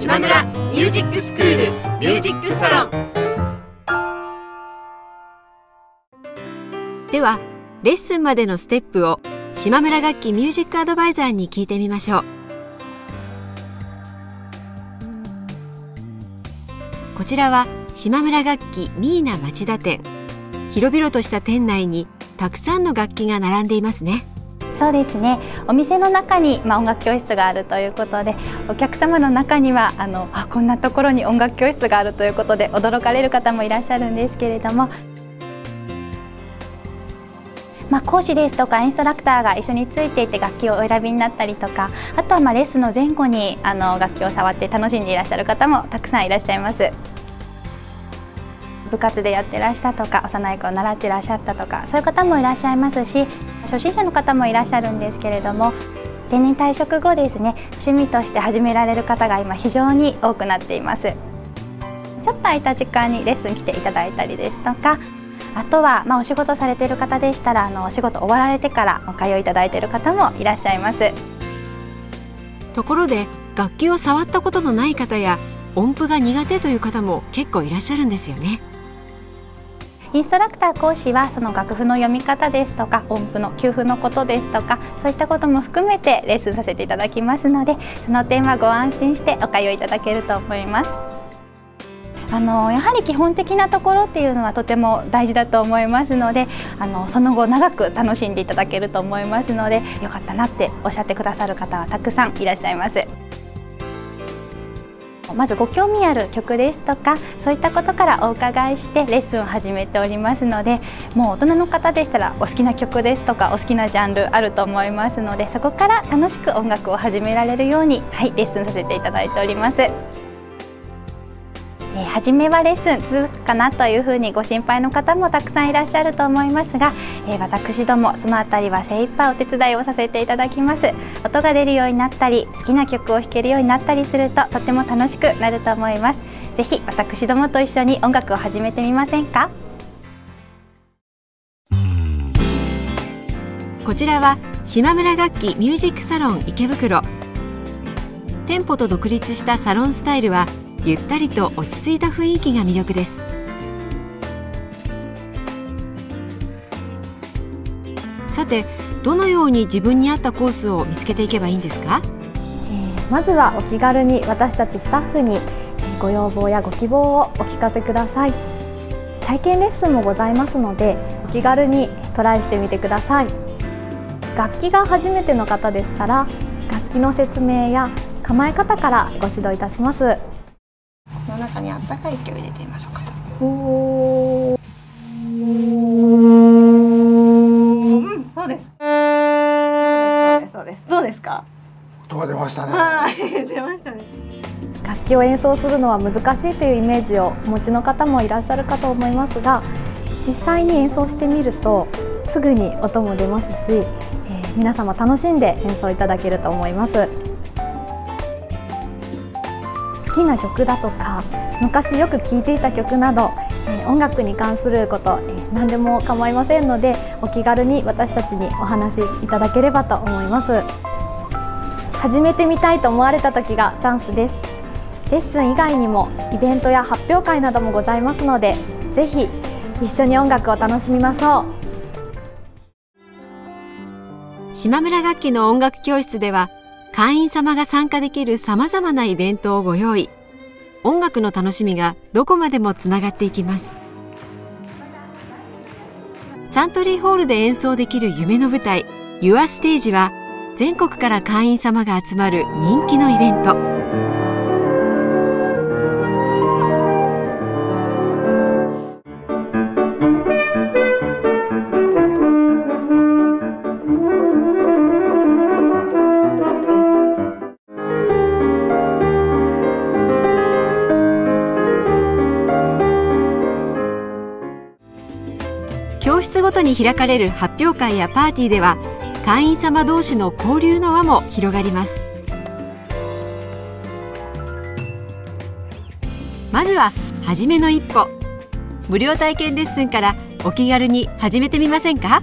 島村ミュージックスクールミュージックサロン。ではレッスンまでのステップを島村楽器ミュージックアドバイザーに聞いてみましょう。こちらは島村楽器ミーナ町田店広々とした店内にたくさんの楽器が並んでいますね。そうですねお店の中に、まあ、音楽教室があるということでお客様の中にはあのあこんなところに音楽教室があるということで驚かれる方もいらっしゃるんですけれどもまあ、講師ですとかインストラクターが一緒についていて楽器をお選びになったりとかあとはまレッスンの前後にあの楽器を触って楽しんでいらっしゃる方もたくさんいらっしゃいます。部活でやってらしたとか幼い子を習ってらっしゃったとかそういう方もいらっしゃいますし初心者の方もいらっしゃるんですけれども定年退職後ですね趣味として始められる方が今非常に多くなっています。ちょっと空いた時間にレッスン来ていただいたりですとかあとは、まあ、お仕事されている方でしたらあのお仕事終わられてからお通いいただいている方もいらっしゃいます。ところで楽器を触ったことのない方や音符が苦手という方も結構いらっしゃるんですよね。インストラクター講師はその楽譜の読み方ですとか音符の給付のことですとかそういったことも含めてレッスンさせていただきますのでその点はご安心してお通いいただけると思います。あのやはり基本的なところっていうのはとても大事だと思いますのであのその後長く楽しんでいただけると思いますのでよかったなっておっしゃってくださる方はたくさんいらっしゃいます。まずご興味ある曲ですとかそういったことからお伺いしてレッスンを始めておりますのでもう大人の方でしたらお好きな曲ですとかお好きなジャンルあると思いますのでそこから楽しく音楽を始められるように、はい、レッスンさせていただいております。えー、初めはレッスン続くかなというふうにご心配の方もたくさんいらっしゃると思いますが、えー、私どもそのあたりは精一杯お手伝いをさせていただきます。音が出るようになったり好きな曲を弾けるようになったりするととても楽しくなると思います。ぜひ私どもと一緒に音楽を始めてみませんか？こちらは島村楽器ミュージックサロン池袋。店舗と独立したサロンスタイルはゆったりと落ち着いた雰囲気が魅力です。さてどのように自分に合ったコースを見つけていけばいいんですか、えー、まずはお気軽に私たちスタッフにご要望やご希望をお聞かせください。体験レッスンもございますのでお気軽にトライしてみてください。楽器が初めての方でしたら楽器の説明や構え方からご指導いたしますの中にあったかい息を入れてみましょうか。おうん、そうです。そうです。そうです。どうですか？音が出ましたね。はい、出ましたね。楽器を演奏するのは難しいというイメージをお持ちの方もいらっしゃるかと思いますが実際に演奏してみるとすぐに音も出ますし、えー、皆様楽しんで演奏いただけると思います。好きな曲だとか昔よく聴いていた曲など、え音楽に関すること、え何でも構いませんのでお気軽に私たちにお話いただければと思います。始めてみたいと思われた時がチャンスです。レッスン以外にもイベントや発表会などもございますのでぜひ一緒に音楽を楽しみましょう。島村楽器の音楽教室では会員様が参加できる様々なイベントをご用意。音楽の楽しみがどこまでもつながっていきます。サントリーホールで演奏できる夢の舞台 Your Stage は全国から会員様が集まる人気のイベント。室ごとに開かれる発表会やパーティーでは会員様同士の交流の輪も広がります。まずは初めの一歩。無料体験レッスンからお気軽に始めてみませんか？